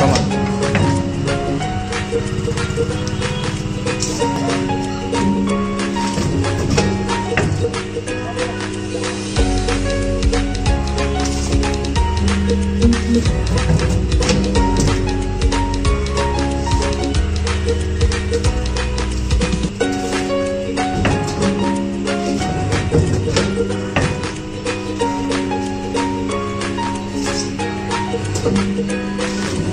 Mama.